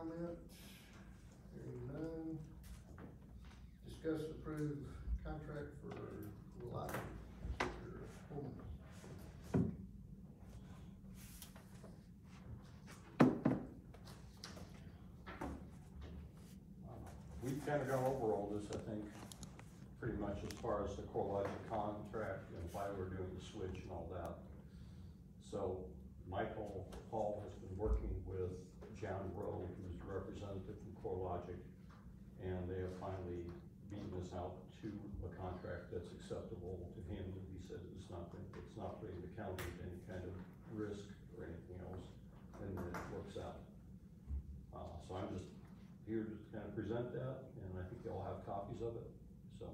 comment? Hearing none. Discuss approve contract for. Holman. We've kind of gone over all this, I think, pretty much as far as the CoreLogic contract and why we're doing the switch and all that. So Michael Paul has been working with John Rowe, who's the representative from CoreLogic, and they have finally beaten us out to a contract that's acceptable to him. He says it's not, it's not putting the county at any kind of risk or anything else, and then it works out. Uh, so I'm just here to kind of present that, and I think y'all have copies of it, so.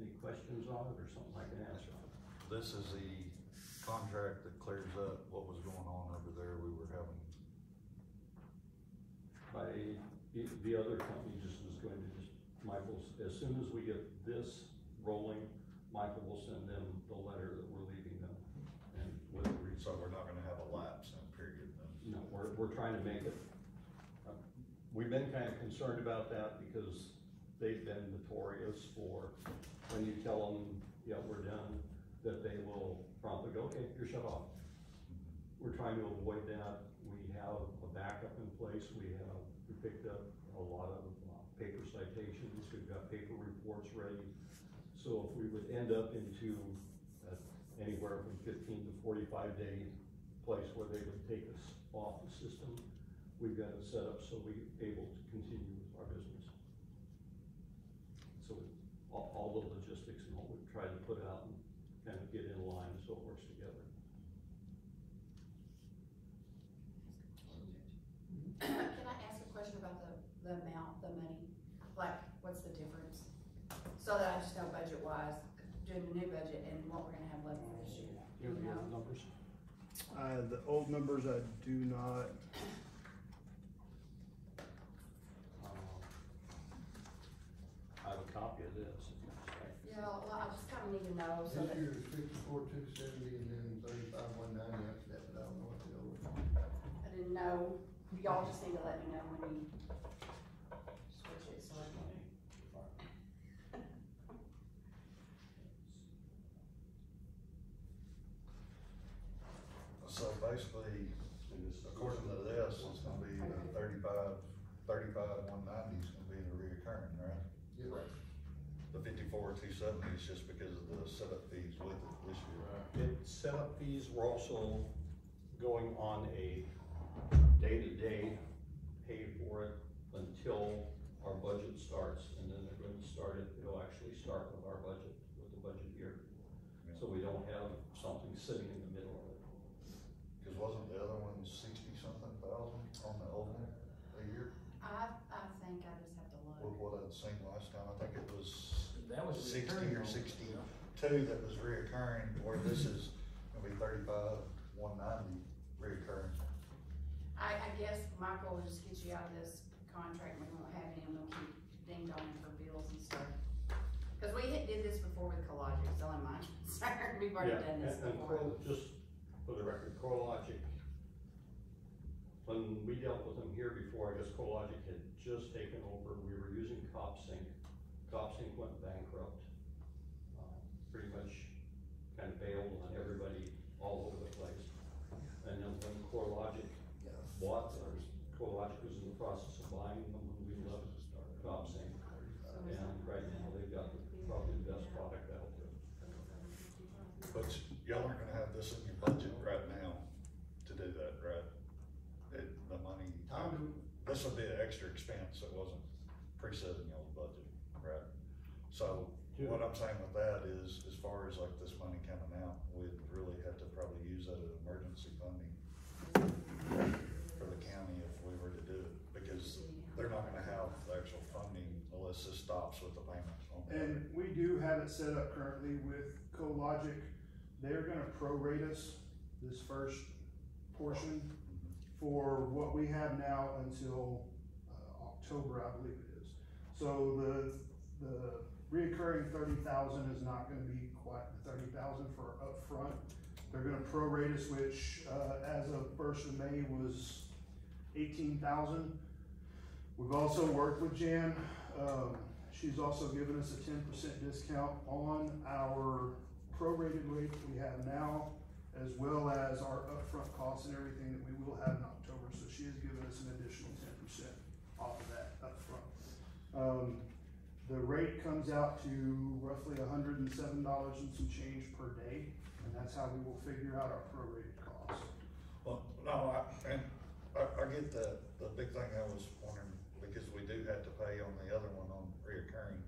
Any questions on it or something I can answer? This is the contract that clears up what was going on there. We were having, By, the, the other company just is going to just, Michael's, as soon as we get this rolling, Michael will send them the letter that we're leaving them. And with the reason, so we're not gonna have a lapse in period then. you know, we're, we're trying to make it. uh, We've been kind of concerned about that because they've been notorious for when you tell them, yeah, we're done, that they will promptly go, okay, you're shut off. We're trying to avoid that. We have a backup in place. We have, we picked up a lot of uh, paper citations. We've got paper reports ready. So if we would end up into uh, anywhere from fifteen to forty-five day place where they would take us off the system, we've got it set up so we're able to continue with our business. So all, all the logistics and what we've tried to put out and kind of get in line so it works together. Can I ask a question about the, the amount, the money? Like, what's the difference? So that I just know budget wise, doing the new budget and what we're gonna have left for this year. You You have know? the numbers? Uh, the old numbers I do not, Um, I have a copy of this. if you like. Yeah, well, I just kinda need to know so This that, year is fifty-four, two seventy, and then thirty-five, one ninety after that, but I don't know what the other. I didn't know, y'all just need to let me know when you switch it, so I can. So basically, according to this, it's gonna be uh, the thirty-five, thirty-five, one ninety is gonna be the reoccurring, right? Yeah. The fifty-four, two seventy is just because of the setup fees with it this year. It, setup fees, we're also going on a day-to-day pay for it until our budget starts, and then they're going to start it, it'll actually start with our budget, with the budget year. So we don't have something sitting in the middle of it. Cause wasn't the other one sixty-something thousand on the old one a year? I, I think I just have to With look. what I'd seen last time, I think it was That was sixty or though. sixty-two that was reoccurring, where this is gonna be thirty-five, one ninety reoccurring. I, I guess Michael will just get you out of this contract, we won't have any, and we'll keep ding donging for bills and stuff. Cause we had- did this before with CoreLogic, so I'm not concerned, we've already Yeah, done this and- and before. Cor- Just for the record, CoreLogic, when we dealt with them here before, I guess CoreLogic had just taken over, we were using CopSync. CopSync went bankrupt. uh, Pretty much kind of bailed on everybody all over the place. And then when CoreLogic bought, or CoreLogic was in the process of buying them, when we left CopSync. And right now, they've got probably the best product out there. But y'all aren't gonna have this in your budget right now to do that, right? It, the money, Time this would be an extra expense that wasn't preset in y'all's budget, right? So, what I'm saying with that is, as far as like this money coming out, we'd really have to probably use that as emergency funding for the county if we were to do it, because they're not gonna have the actual this stops with the payments and we do have it set up currently with CoreLogic. They're gonna prorate us this first portion for what we have now until, uh, October, I believe it is. So the, the reoccurring thirty thousand is not gonna be quite the thirty thousand for upfront. They're gonna prorate us, which, uh, as of first of May was eighteen thousand. We've also worked with Jan, um, she's also given us a ten percent discount on our prorated rate that we have now, as well as our upfront costs and everything that we will have in October, so she has given us an additional ten percent off of that upfront. Um, the rate comes out to roughly hundred and seven dollars and some change per day, and that's how we will figure out our prorated costs. Well, no, I, and I, I get that, the big thing I was wondering, because we do have to pay on the other one on reoccurring.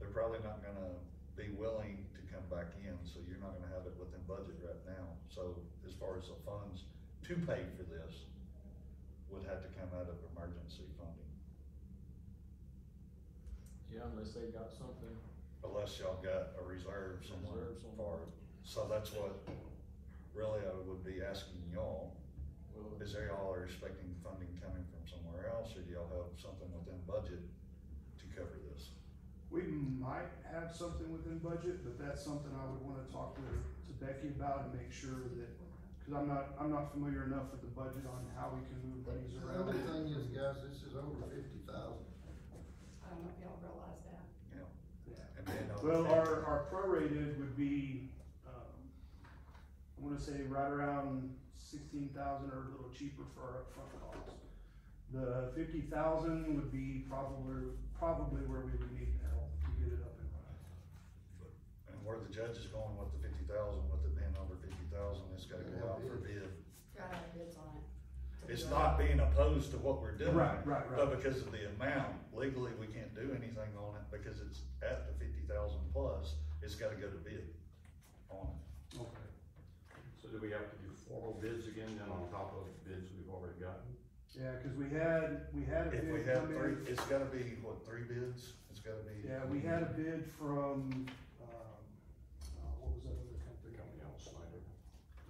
They're probably not gonna be willing to come back in, so you're not gonna have it within budget right now. So as far as the funds to pay for this, would have to come out of emergency funding, Yeah, unless they got something, unless y'all got a reserve somewhere Reserve somewhere. for it. So that's what, really, I would be asking y'all, Is there y'all are expecting funding coming from somewhere else, or do y'all have something within budget to cover this? We might have something within budget, but that's something I would wanna talk to, to Becky about and make sure that, cause I'm not, I'm not familiar enough with the budget on how we can move things The around. other thing is, guys, this is over fifty thousand. I don't know if y'all realize that. Yeah. and then. on Well, our, our prorated would be, um, I wanna say right around sixteen thousand or a little cheaper for our upfront costs. The fifty thousand would be probably, probably where we would need help to get it up and running. And where the judge is going with the fifty thousand, with it being over fifty thousand, it's gotta go out for bid. Gotta have bids on it. It's not being opposed to what we're doing. Right, right, right. But because of the amount, legally, we can't do anything on it because it's at the fifty thousand plus, it's gotta go to bid on it. Okay. So do we have to bids again then on top of bids we've already gotten? Yeah, cause we had, we had a If we bid have come three, in, it's gotta be, what, three bids? It's gotta be. yeah, we had a bid from, um, uh, what was that other company? Company out Snyder.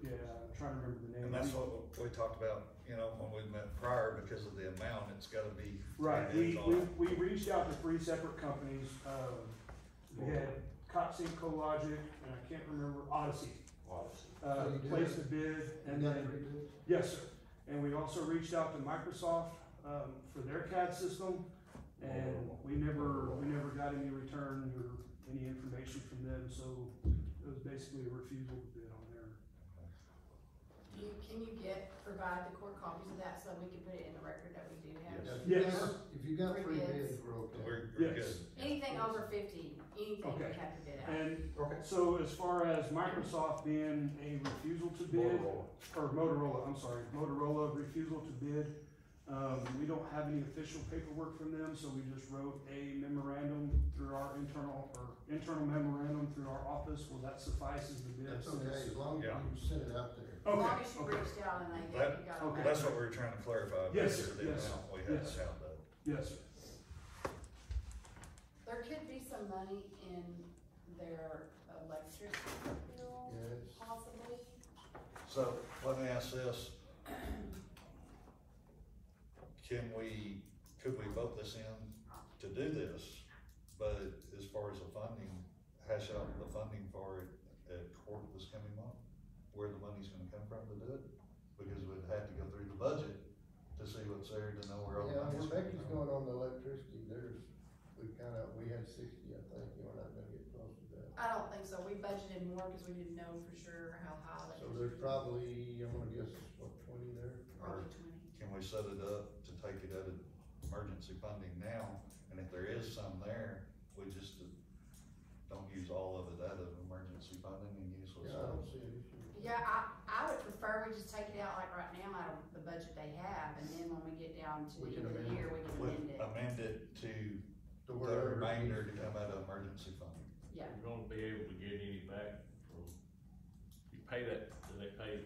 Yeah, I'm trying to remember the name. And that's what we talked about, you know, when we met prior, because of the amount, it's gotta be. Right, three we, bids on we, it. we reached out to three separate companies, um, we had CopSync CoreLogic, and I can't remember, Odyssey. Odyssey. Uh, So you did placed a bid, and And then, then, yes, sir, and we also reached out to Microsoft, um, for their CAD system, and we never, we never got any return or any information from them, so it was basically a refusal to bid on there. Do you, can you get, provide the court copies of that so we can put it in the record that we do have? Yes. if you Yes. got, if you got Three three bids. bids, we're okay. We're, we're Yes. good. Anything over fifty, anything we Okay. have to bid out. And Okay. so as far as Microsoft being a refusal to bid, Motorola. or Motorola, I'm sorry, Motorola refusal to bid. Um, we don't have any official paperwork from them, so we just wrote a memorandum through our internal, or internal memorandum through our office, well, that suffices the bid. That's since- okay, as long as Yeah. you send it out there. As long Okay, as you okay, reached out and they, That- you got okay. That's what we were trying to clarify, Yes, because of the yes, amount we had yes. to that. yes, sir. There could be some money in their electricity bill, Yes. possibly. So, let me ask this. Can we, could we vote this in to do this, but as far as the funding, hash out the funding for it at court this coming month? Where the money's gonna come from to do it? Because we'd have to go through the budget to see what's there, to know where all the Yeah, money's where coming Becky's from. going on the electricity, there's, we kinda, we had sixty, I think, and we're not gonna get close to that. I don't think so. We budgeted more because we didn't know for sure how high So was. there's probably, I'm gonna guess, what, twenty there? Probably twenty. Can we set it up to take it out of emergency funding now, and if there is some there, we just don't use all of it out of emergency funding and use what's Yeah, I don't left? see an issue. Yeah, I, I would prefer we just take it out like right now out of the budget they have, and then when we get down to We the can end of the amend year, we can We amend it. amend it to To the wherever. remainder to come out of emergency funding. Yeah, you're gonna be able to get any back from, you pay that, do they pay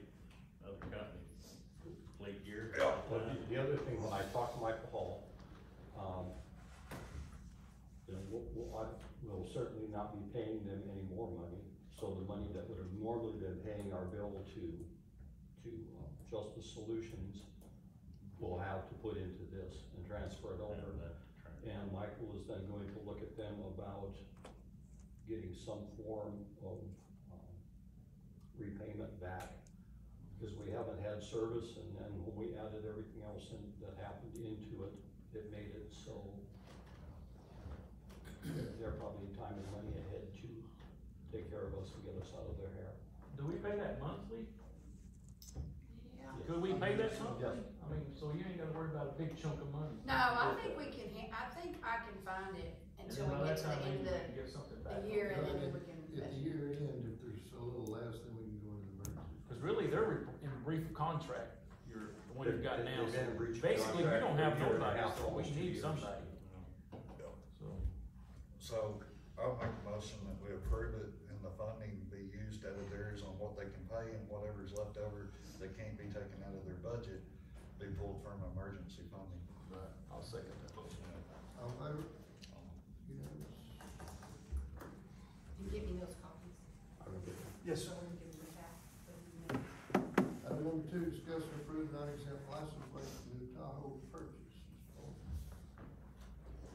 other companies late year? Yeah. But the, the other thing, when I talked to Michael Hall, um, then we'll, we'll, I will certainly not be paying them any more money. So the money that would have normally been paying our bill to, to um, Justice Solutions, we'll have to put into this and transfer it over. And Michael is then going to look at them about getting some form of, um, repayment back because we haven't had service, and then when we added everything else in, that happened into it, it made it so they're probably time and money ahead to take care of us and get us out of their hair. Do we pay that monthly? Yeah. Could we pay that monthly? Yes. I mean, so you ain't gotta worry about a big chunk of money. No, I think we can, ha- I think I can find it And until then we get that to the time, end maybe of can get something the, back. the year and then we can. at the year end, if there's a little less, then we can go into emergency. Cause really, they're re- in a brief contract, you're, the one you've got They- now, they've so been in breach of basically, we contract don't for a have year and a nobody, half, so we almost two need years. somebody. So, So, I'll make a motion that we approve it and the funding be used out of theirs on what they can pay and whatever's left over that can't be taken out of their budget, be pulled from emergency funding. I'll second that motion. All in favor? Um, Unanimous. And give me those copies. I would get- Yes, sir. we can give them back. put them in. Item number two, discuss and license plate new Tahoe purchase.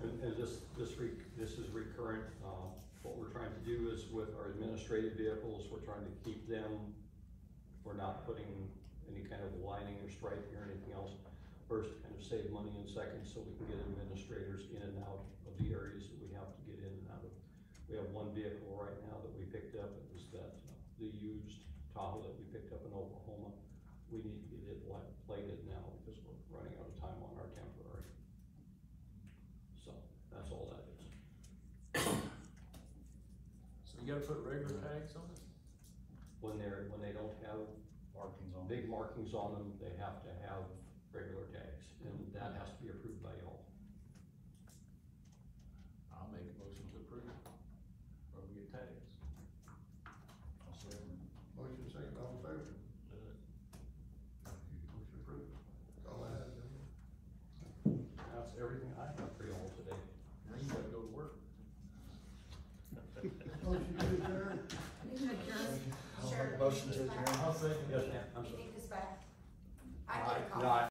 And, and this, this re, this is recurrent, uh, what we're trying to do is with our administrative vehicles, we're trying to keep them, we're not putting any kind of lining or striping or anything else. First, kind of save money, and second, so we can get administrators in and out of the areas that we have to get in and out of. We have one vehicle right now that we picked up, it was that, uh, the used Tahoe that we picked up in Oklahoma. We need get it plated now, because we're running out of time on our temporary. So, that's all that is. So you gotta put regular tags on it? When they're, when they don't have Markings on. big markings on them, they have to have regular tags, and that has to be approved by y'all. I'll make a motion to approve, or we get tags. I'll second it. Motion second, all in favor? Motion approved. That's all I have, gentlemen. That's everything I have for y'all today. Now you gotta go to work. Motion to adjourn. I'll Sure. make a motion to adjourn. I'll second Yes, ma'am, I'm You sorry. need this back? I get a copy. No, I,